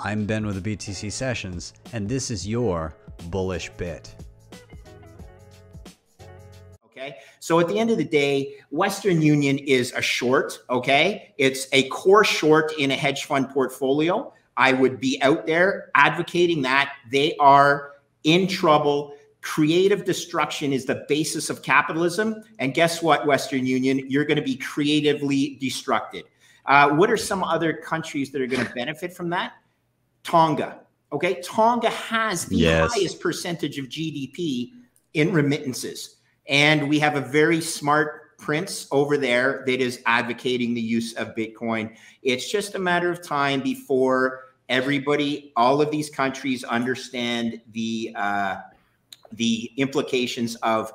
I'm Ben with the BTC Sessions, and this is your bullish bit. Okay. So at the end of the day, Western Union is a short. Okay. It's a core short in a hedge fund portfolio. I would be out there advocating that they are in trouble. Creative destruction is the basis of capitalism. And guess what, Western Union? You're going to be creatively destructed. Uh, what are some other countries that are going to benefit from that? Tonga. Okay. Tonga has the yes. highest percentage of GDP in remittances. And we have a very smart prince over there that is advocating the use of Bitcoin. It's just a matter of time before everybody, all of these countries understand the uh, the implications of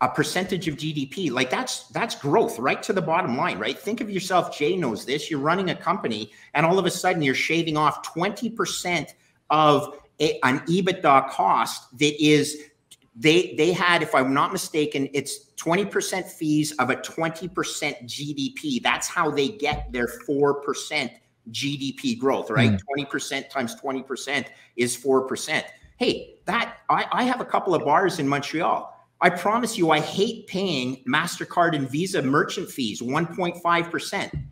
a percentage of GDP. Like that's that's growth right to the bottom line, right? Think of yourself, Jay knows this. You're running a company and all of a sudden you're shaving off 20% of a, an EBITDA cost that is they they had, if I'm not mistaken, it's 20% fees of a 20% GDP. That's how they get their 4% GDP growth, right? Mm. 20% times 20% is 4%. Hey, that I, I have a couple of bars in Montreal I promise you, I hate paying MasterCard and Visa merchant fees, 1.5%.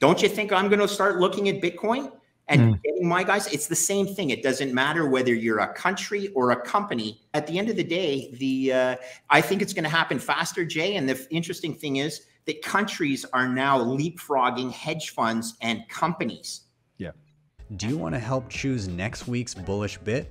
Don't you think I'm going to start looking at Bitcoin and mm. getting my guys? It's the same thing. It doesn't matter whether you're a country or a company. At the end of the day, the uh, I think it's going to happen faster, Jay. And the interesting thing is that countries are now leapfrogging hedge funds and companies. Yeah. Do you want to help choose next week's bullish bit?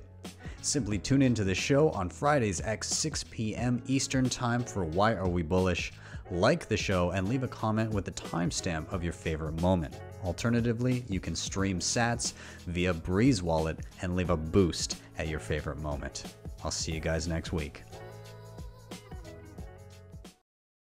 Simply tune into the show on Fridays at 6 p.m. Eastern Time for Why Are We Bullish? Like the show and leave a comment with the timestamp of your favorite moment. Alternatively, you can stream sats via Breez Wallet and leave a boost at your favorite moment. I'll see you guys next week.